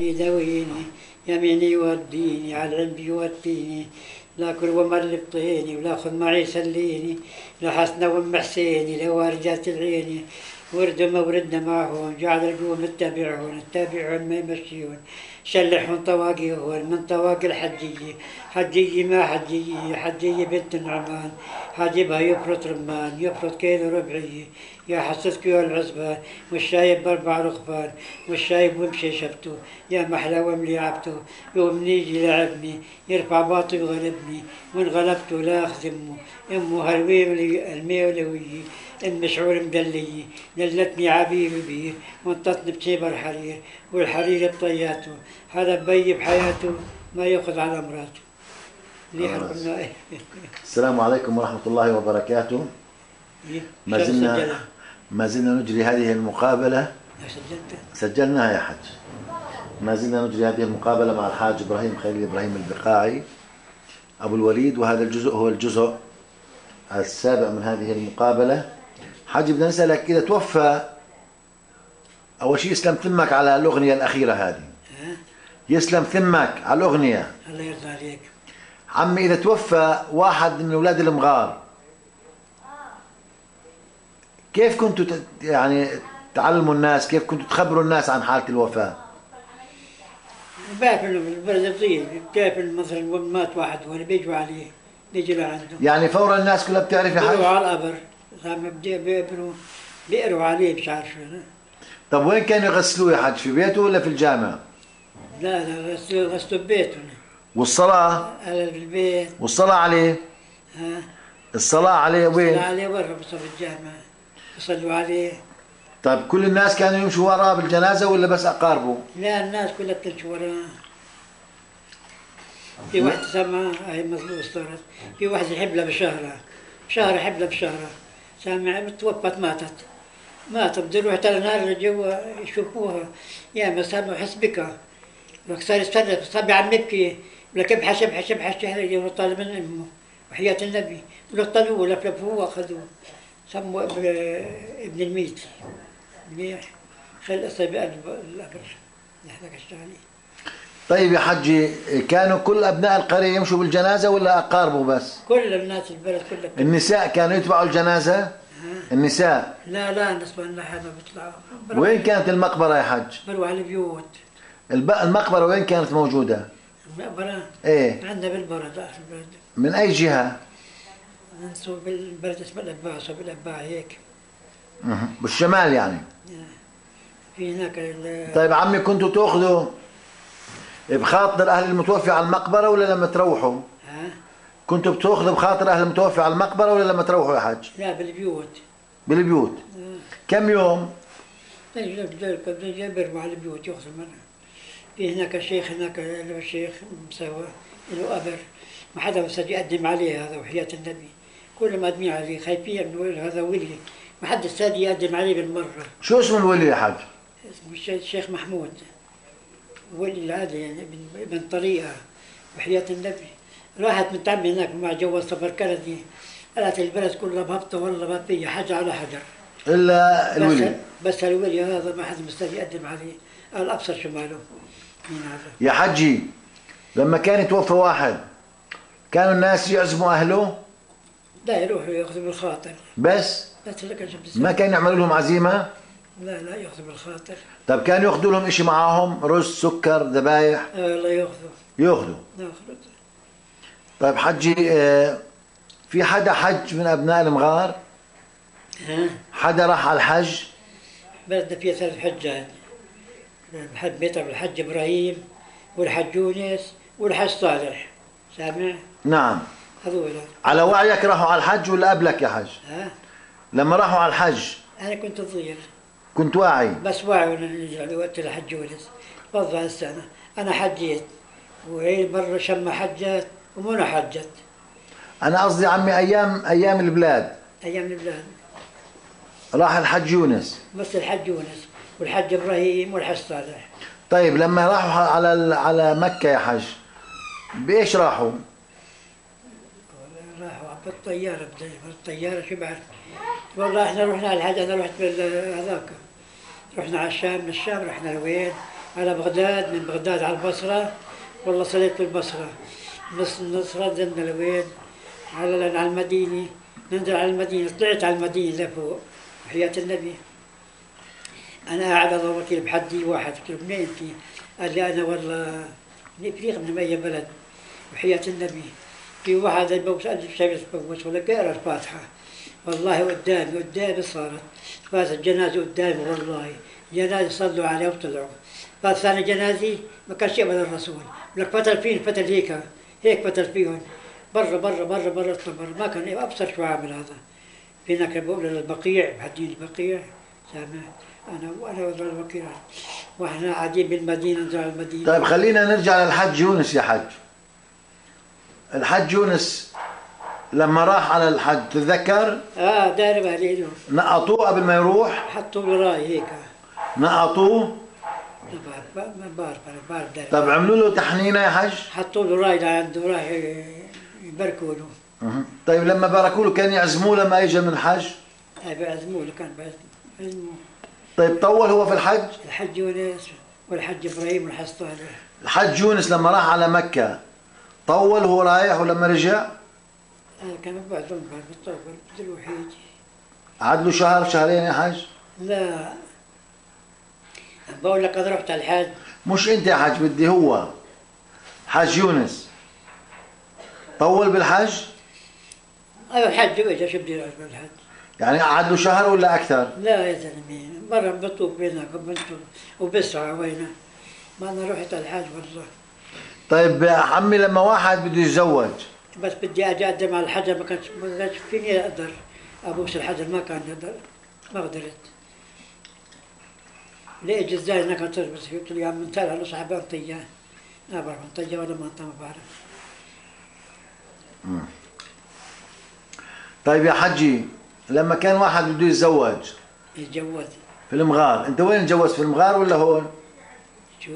يداويني يميني يوديني على العلم يوديني. لا كل ومر بطيني ولا خذ معي يسليني. لا حسنة وام حسيني لا واردات العيني وردوا ما وردنا معهم جعل القوم نتبعهم نتبعهم ما يمشيون. شلحهم طواقيهم من طواقي الحجية حجية ما حجية حجية بنت النعمان. حاجبها يفرط رمان يفرط كيلو ربعية يا حسسك يا العزبان والشايب باربع رخبان والشايب ومشي شفته يا محلى وملي عبته يوم نيجي لعبني يرفع باطي وغلبني وان غلبته لا اخزمه امه هالويل الميولوية المشعور مدلية دلتني عبير بير وانطتني بشيبر حرير والحرير بطياته هذا بي بحياته ما يأخذ على مراته السلام عليكم ورحمة الله وبركاته. ما شو زلنا؟ ما زلنا نجري هذه المقابلة. سجلناها يا حج ما زلنا نجري هذه المقابلة مع الحاج إبراهيم خليل إبراهيم البقاعي أبو الوليد وهذا الجزء هو الجزء السابع من هذه المقابلة. حاج بدنا نسألك إذا توفى أول شيء يسلم ثمك على الأغنية الأخيرة هذه. يسلم ثمك على الأغنية. الله يرضى عليك. عمي إذا توفى واحد من أولاد المغار كيف كنتوا يعني تعلموا الناس؟ كيف كنتوا تخبروا الناس عن حالة الوفاة؟ طيب بتعرف إنه مثلا مات واحد ولا بيجوا عليه بيجوا لعنده يعني فورا الناس كلها بتعرف حاج؟ على القبر بيقروا بيقروا عليه مش عارف شو طب وين كانوا يغسلوه يا حاج في بيته ولا في الجامع؟ لا لا غسلوا غسلوا ببيتهم والصلاة؟ على البيت. والصلاة عليه؟ ها؟ الصلاة عليه وين؟ عليه برا بصف الجامع. يصلوا عليه. طيب كل الناس كانوا يمشوا وراه بالجنازة ولا بس أقاربه؟ لا الناس كلها بتمشي وراه. في واحد سمع هاي مظلوم صارت في واحد يحب لها بشهرة يحب لها بشهرة. سامع توفت ماتت. ماتت. بده يروح ترى نهار جوا يشوفوها. يا ما سامع حس بك. لك صار يستنى صار عم يبكي لك ابحث ابحث ابحث شهر طالب من أمه. وحياة النبي. ولك طلبوه لفلفوه واخذوه سموا ابن الميت. منيح. خل اصيب بقلب القبر يحرق الشغلي طيب يا حجي كانوا كل أبناء القرية يمشوا بالجنازة ولا أقاربه بس؟ كل الناس البلد كلها النساء كانوا يتبعوا الجنازة؟ ها؟ النساء؟ لا لا نسبة لها ما بيطلعوا. وين كانت المقبرة يا حج؟ بروح على البيوت. الب- المقبرة وين كانت موجودة؟ المقبرة؟ إيه. عندنا بالبرد من أي جهة؟ نسوا بالبلد اسمه الأباع صوب الأباع هيك. مه. بالشمال يعني؟ في هناك طيب عمي كنتوا تأخذوا بخاطر أهل المتوفي على المقبرة ولا لما تروحوا؟ ها؟ كنتوا بتأخذوا بخاطر أهل المتوفي على المقبرة ولا لما تروحوا يا حاج؟ لا بالبيوت. بالبيوت. كم يوم؟ بيرموا على البيوت ياخذوا منها في هناك الشيخ هناك له الشيخ مسوى له قبر ما حدا بس يقدم عليه هذا وحياة النبي. كل ما أدمي عليه خايفين من هذا ولي. ما حد أستاذ يقدم عليه بالمرة. شو اسم الولي يا حاج؟ اسمه الش- الشيخ محمود. ولي العادة يعني ابن طريقة وحياة النبي. راحت من عمي هناك مع جواز سفر كندي قالت البلد كلها مهبطة والله ما فيها حاجة على حجر. إلا بس, الولي. بس الولي هذا ما حد مستني يقدم عليه. قال أبصر شو ماله. مين هذا؟ يا حجي لما كان يتوفى واحد كانوا الناس يعزموا أهله؟ لا يروحوا ياخذوا بالخاطر بس؟ بس ما كان يعملوا لهم عزيمة؟ لا لا ياخذوا بالخاطر طب كانوا يأخذوا لهم شيء معاهم؟ رز سكر ذبايح؟ آه لا يأخذوا. يأخذوا؟ ناخذ طيب حجي آه، في حدا حج من أبناء المغار؟ ها؟ حدا راح على الحج؟ بلدنا فيها ثلاث حجات الحج بيطلع الحج إبراهيم والحج يونس والحج صالح. سامع؟ نعم. على وعيك راحوا على الحج ولا قبلك يا حج ها؟ لما راحوا على الحج. أنا كنت صغير. كنت واعي. بس واعي وأنا نرجع وقت الحج يونس وضع السنة أنا حجيت. وهي مرة شمة حجت ومنى حجت. أنا قصدي عمي أيام أيام البلاد. أيام البلاد. راح الحج يونس. بس الحج يونس. والحج إبراهيم والحج صالح. طيب لما راحوا على على مكة يا حج بإيش راحوا؟ بدي بالطيارة شو بعرف والله إحنا رحنا على الحج أنا رحت بال- هذاك. رحنا على الشام من الشام رحنا لوين على بغداد من بغداد على البصرة. والله صليت بالبصرة. نص النصرة نزلنا لوين على على المدينة. ننزل على المدينة طلعت على المدينة لفوق. حياة النبي. أنا قاعد الله وكيل بحدي واحد قلت له منين أنت؟ قال لي أنا والله من من أي بلد. وحياة النبي. في واحد قال لي شايف البوس ولا قرأ الفاتحة. والله قدامي قدامي صارت. فاتت جنازة قدامي والله. جنازة صلوا عليه وطلعوا. فات ثاني جنازي ما كانش يقبل الرسول. لك فتل فين فتل هيك هيك فتل فيهم. برا برا برا برا برا ما كان أبصر شو عامل هذا. هناك بقول للبقيع بحدين البقيع سامع؟ أنا وأنا وضع البقيع. وإحنا قاعدين بالمدينة نزل على المدينة. طيب خلينا نرجع للحج يونس يا حج الحج يونس لما راح على الحج تتذكر؟ آه داير بالي له نقطوه قبل ما يروح؟ حطوا له راي هيك. نقطوه؟ ما بعرف ما بعرف طيب عملوا له تحنينة يا حج حطوا له راي لعنده راي يبركوا له. طيب لما باركوا له كان يعزموه لما يجي من الحج هاي بيعزموه كان بيعزموه. طيب طول هو في الحج الحج يونس والحج إبراهيم والحج الحج يونس لما راح على مكة طول هو رايح ولما رجع؟ أنا كان بعد عمر بالطول بروح يجي قعد له شهر شهرين يا حج لا. بقول لك أنا رحت على الحج مش أنت يا حج بدي هو. حج يونس. طول بالحج أيوه الحج واجا شو بدي اعمل الحج يعني قعد له شهر ولا أكثر؟ لا يا زلمة مرة بطوف بينك وبنته وبسعى وينه ما أنا رحت على الحج والله. طيب يا عمي لما واحد بده يتزوج. بس بدي أجي أقدم على الحجر ما كانش ما كانش فيني أقدر. ابوس الحجر ما كان أقدر ما قدرت. ليه جزاي انك تربس قلت له يا عم انت له صاحب طيان ما بعرف طيان ولا ما ما بعرف. طيب يا حجي لما كان واحد بده يتزوج. يتجوز. في المغار. أنت وين تجوز في المغار ولا هون؟ شو؟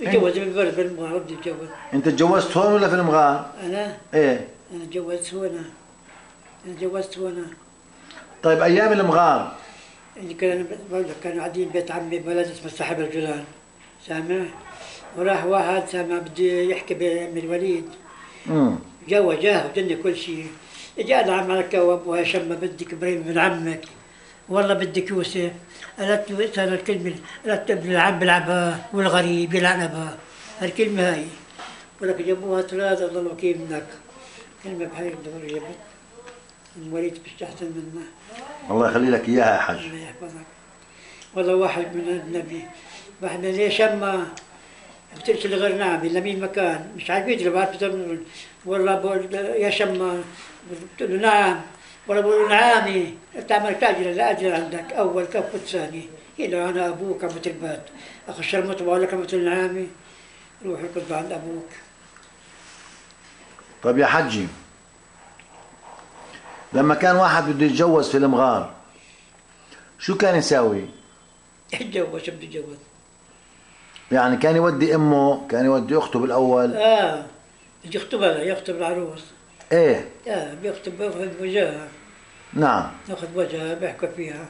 بالبرد بدي يتجوز انت تجوزت هون ولا في المغار أنا؟ إيه. أنا تجوزت هنا أنا تجوزت هنا طيب أيام المغار اللي كان بقول لك كانوا قاعدين بيت عمي بلد اسمه صاحب الجولان. سامع؟ وراح واحد سامع بده يحكي بعم الوليد. امم جوا جاه وجني كل شيء. جاء عم على الكواب وهشام بدك إبراهيم بن عمك. والله بدك يوسف قالت له اسال الكلمة قالت ابن العم بيلعبها والغريب يلعنبها الكلمة هاي. ولك جابوها ثلاثة الله الوكيل منك. كلمة بحير الدور جابت مش أحسن منها الله يخلي لك إياها يا حج الله يحفظك. والله واحد من النبي. واحد من ليش أما؟ بترسل غير نعم لمين مكان مش عارف بعرف يدري. والله يا شما قلت له نعم. والله بقول له نعامي أنت عملت اجر لا أجر عندك أول كف والثاني. إلى أنا أبوك عم البات أخو الشرمط بقول لك قلت له نعامي روح اركض عند أبوك. طيب يا حجي لما كان واحد بده يتجوز في المغار شو كان يساوي؟ اتجوز شو بده يتجوز؟ يعني كان يودي أمه كان يودي أخته بالأول؟ آه يخطبها يخطب العروس إيه؟ آه بيخطب وجهها نعم. ناخذ وجهها بيحكوا فيها.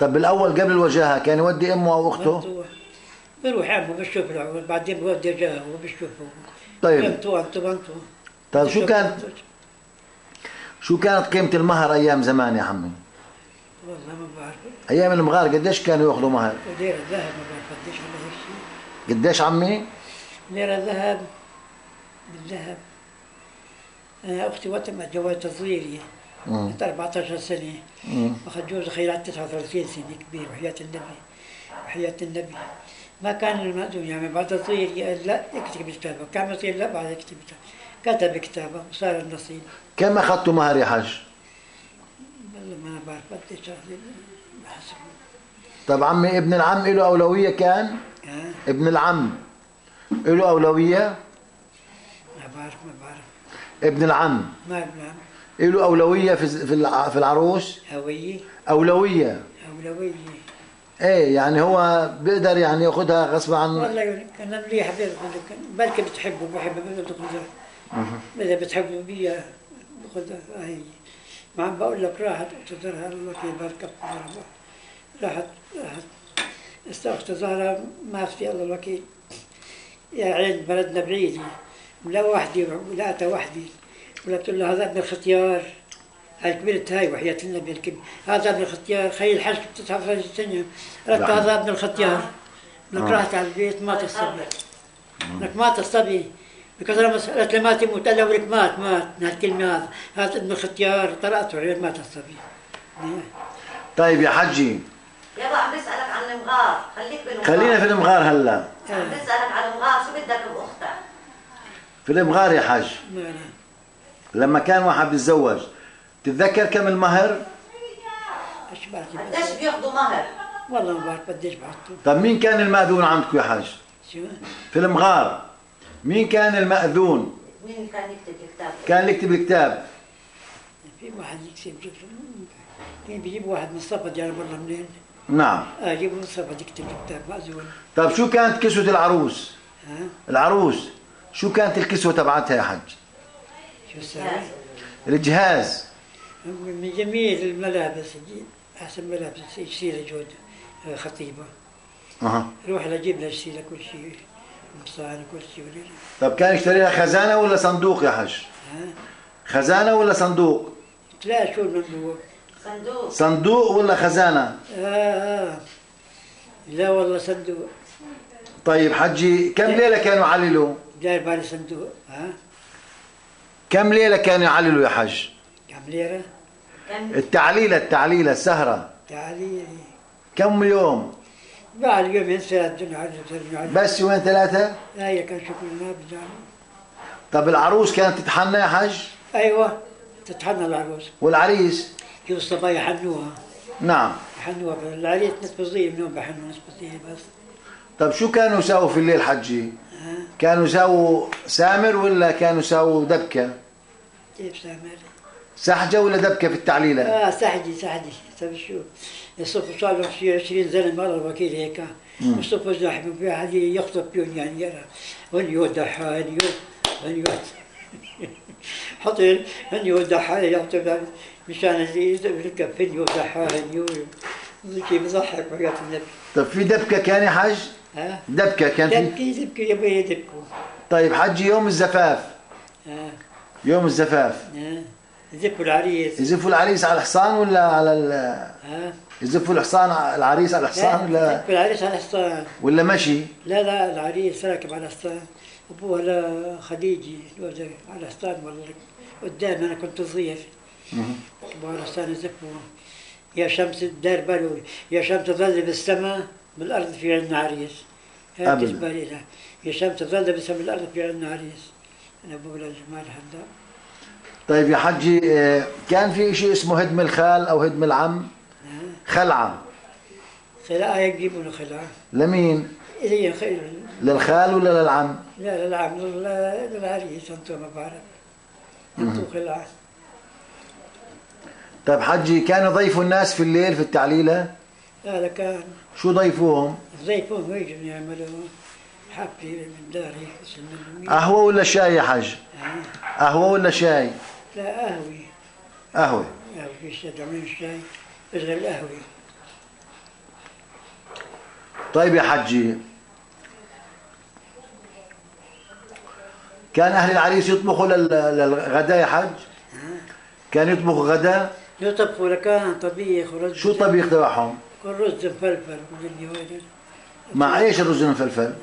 طب بالاول قبل الوجاهة كان يودي أمه أو أخته؟ بنتو- بيروح عمه العروس بعدين بودي وجهها وبيشوفه طيب. انتو أنتو انتو طيب شو كانت شو كانت قيمة المهر أيام زمان يا عمي؟ والله ما بعرف. أيام المغار قديش كانوا يأخذوا مهر؟ وليرة ذهب ما بعرف قديش ولا هيك شيء. قديش عمي؟ ليرة ذهب بالذهب. أنا أختي وقت ما صغيرة. كنت 14 سنة. مم. أخذ جوز خيرات 39 سنة كبير وحياة النبي. وحياة النبي. ما كان المأذون يعني بعد صغير قال لا اكتب كتابه. كان يصير لا بعد اكتب كتابه. كتب كتابه وصار النصيب. كم أخذتوا مهر يا حج والله ما بعرف قديش بحسب طب عمي ابن العم له أولوية كان؟ ها ابن العم له أولوية؟ ما بعرف ما بعرف. ابن العم. ما بعرف له أولوية في في الع- في العروس؟ هوية أولوية. أولوية. إيه يعني هو بيقدر يعني ياخذها غصب عنه والله كان مليح بلكي بتحبه بحبه بده تاخذها إذا بتحبه بيها باخذها هي ما عم بقول لك راحت اعتذرها الله يبارك ضربها راحت راحت. زهرة ما في الله الوكيل يا عين بلدنا بعيد ولا وحدي ولا وحدي. ولا بتقول له هذا ابن الختيار هاي كبرت هاي وحياة النبي الكبير. هذا ابن الختيار خي الحج 19 سنة. قلت نعم. هذا ابن الختيار آه. رحت على البيت مات الصبي لك مات الصبي بكثرة مسألة لما تموت. قال له لك مات مات. من هالكلمة هذا. هذا ابن الختيار طرقته عيون مات الصبي طيب يا حجي. يابا عم بسألك عن المغار. خليك بالمغار. خلينا في المغار هلا. عم بسألك عن المغار. شو بدك بأختك؟ في المغار يا حج ما لا لما كان واحد بيتزوج تتذكر كم المهر؟ قديش بياخذوا مهر؟ والله ما بعرف قديش بحطوا طب مين كان المأذون عندكم يا حج شو؟ في المغار. مين كان المأذون؟ مين كان يكتب الكتاب؟ كان يكتب الكتاب. في واحد يكسب كان بيجيب واحد مصطفى جاي والله منين؟ نعم. آه يجيب مصطفى يكتب الكتاب مأذون. طب شو كانت كسوة العروس؟ ها؟ العروس. شو كانت الكسوة تبعتها يا السوي؟ الجهاز. من جميل الملابس أحسن ملابس يشيل جود آه، خطيبة. أها. روح لجيب لها يشيل كل شيء مصان كل شيء. طب كان يشتري لها خزانة ولا صندوق يا حج ها؟ خزانة ولا صندوق؟ تلاقي شو صندوق؟ صندوق. ولا خزانة؟ آه آه لا والله صندوق. طيب حجي كم ليلة كانوا يعللوا جاي بالي صندوق ها؟ كم ليلة كانوا يعللوا يا حج كم ليرة كم؟ التعليلة التعليلة السهرة. تعالي كم يوم؟ بعد يومين ثلاث دنيا عدد دنيا عدد بس يومين ثلاثة؟ هاي كان شكل ما بزعل. طب العروس كانت تتحنى يا حج أيوه تتحنى العروس. والعريس؟ الصبايا يحنوها. نعم. يحنوها العريس نصف صغير منهم بحنوا نصف صغير بس. طب شو كانوا يساووا في الليل حجي؟ كانوا يساووا سامر ولا كانوا يساووا دبكة؟ كيف سامر؟ سحجة ولا دبكة في التعليلة آه سعدي سعدي طيب شو؟ يصفوا صار لهم شي 20 زلمة والله الوكيل هيك. وصفوا زحمه في واحد يخطب فيهم يعني يرى. هن يودح هن هن حط هن يودح يخطب مشان اللي يركب هن يودح هن شيء بضحك وحياة النبي طب في دبكة كان يا حج ها؟ دبكة كان في؟ يبكي يبكي يبكي يبكوا طيب حجي يوم الزفاف. ها؟ يوم الزفاف. ها؟ يزفوا العريس. يزفوا العريس على الحصان ولا على ال... ها؟ يزفوا الحصان العريس على الحصان ولا يزفوا العريس على الحصان. ولا مشي؟ لا لا العريس راكب على الحصان. ابوها خديجي على الحصان والله قدام أنا كنت صغير. على الحصان يزفوا يا شمس الدار بالو يا شمس تظل بالسماء بالارض في عندنا عريس لي لا يا شمس تظل بالسماء بالارض في عندنا عريس أنا بقول جمال حدا طيب يا حجي آه، كان في شيء اسمه هدم الخال أو هدم العم؟ خلعة. خلاء يجيبوا له خلاء لمين؟ إلي خير. للخال ولا للعم؟ لا لا العم لل- للعريس أنتم ما بعرف أنتم خلاء طيب حجي كانوا ضيفوا الناس في الليل في التعليلة هذا كان. شو ضيفوهم؟ ضيفهم ويجوا يعملوا حفلة من داري قهوة ولا شاي يا حج قهوة. ولا شاي؟ لا قهوي قهوة. قهوي في الشارع من الشاي اشغل القهوي طيب يا حجي كان أهل العريس يطبخوا لل- للغداء يا حج كان يطبخوا غداء؟ يطبخوا لكان طبيخ ورز شو الطبيخ تبعهم كل رز مفلفل مع إيش الرز المفلفل؟ ها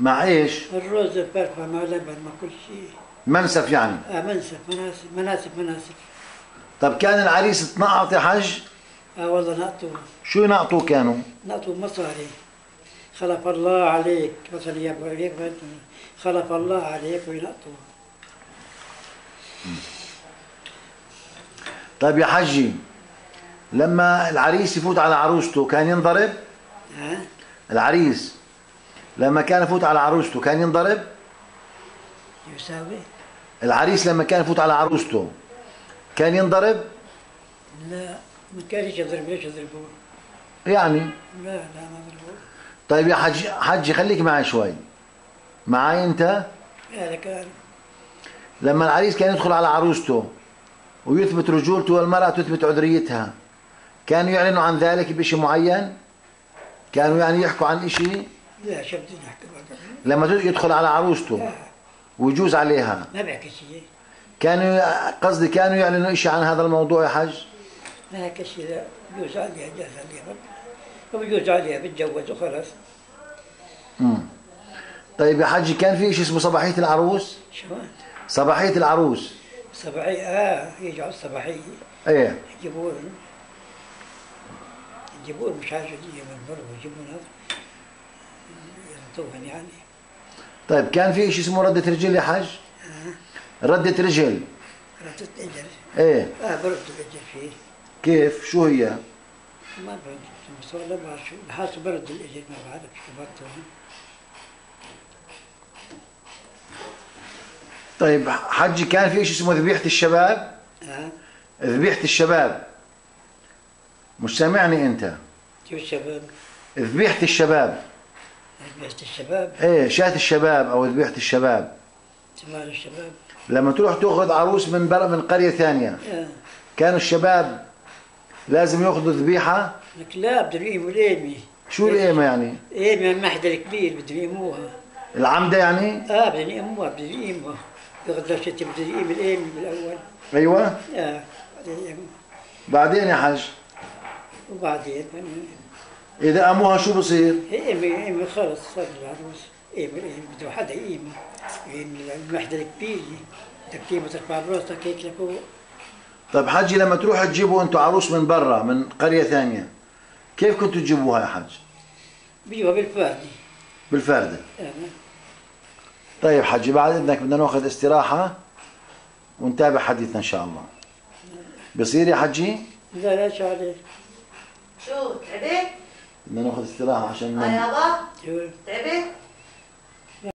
مع إيش؟ الرز مفلفل مع لبن مع كل شيء. منسف يعني؟ آه منسف مناسف مناسف مناسف طب كان العريس تنقط يا حج آه والله نقطوا شو ينقطوا كانوا؟ نقطوا مصاري. خلف الله عليك مثلا يا ابو خلف الله عليك وينقطوا طيب يا حجي لما العريس يفوت على عروسته كان ينضرب؟ العريس لما كان يفوت على عروسته كان ينضرب؟ يساوي. العريس لما كان يفوت على عروسته كان ينضرب؟ لا ما كانش يضرب ليش يضربوه؟ يعني؟ لا لا ما ضربوه طيب يا حج حجي خليك معي شوي. معي انت؟ كان لما العريس كان يدخل على عروسته ويثبت رجولته والمرأة تثبت عذريتها. كانوا يعلنوا عن ذلك بشيء معين؟ كانوا يعني يحكوا عن إشي؟ لا شو بدي نحكي لما يدخل على عروسته. ويجوز عليها. ما بحكي شيء. كانوا قصدي كانوا يعلنوا إشي عن هذا الموضوع يا حج ما هيك شيء لا. بجوز عليها جاز عليها. وبجوز عليها بتجوز وخلاص مم. طيب يا حج كان في إشي اسمه صباحية العروس؟ شو؟ صباحية العروس. صباحية آه يجوا الصباحية إيه يجيبون يجيبون مش عارف من برا يجيبون يرطوهن يعني. طيب كان في إشي اسمه ردة رجل يا حج ردة رجل. ردت أجل إيه. آه برد الاجل فيه. كيف؟ شو هي؟ ما برد بس والله ما بعرف شو حاسس برد الإجل ما بعرف شو طيب حجي كان في شيء اسمه ذبيحة الشباب؟ ذبيحة الشباب. مش سامعني أنت. شو الشباب؟ ذبيحة الشباب. بيت الشباب؟ إيه شاة الشباب أو ذبيحة الشباب. شمال الشباب. لما تروح تأخذ عروس من بر من قرية ثانية آه كانوا الشباب لازم يأخذوا ذبيحة؟ لك لا بدهم يقيموا الإيمي شو القيمة يعني؟ إيمي المحضر الكبير بدهم يقيموها العمدة يعني؟ آه بدهم يقيموها بدهم يقيموها شتي بدهم يقيم الإيمي بالأول أيوه. آه بعدين يا حج وبعدين؟ إذا قاموها شو بصير؟ إيمي إيمي خلص صار العروس إيمي إيمي بده حدا يقيمها يقيم المحضر الكبير. بدك تقيمه ترفع براسك هيك لفوق. طيب حجي لما تروحوا تجيبوا أنتوا عروس من برا من قرية ثانية كيف كنتوا تجيبوها يا حج بيجوا بالفادي بالفردة آه. طيب حجي بعد إذنك بدنا نأخذ استراحة ونتابع حديثنا إن شاء الله بصير يا حجي لا لا شو عليه شو تعبت؟ بدنا نأخذ استراحة عشان ننام. يابا شو تعبت؟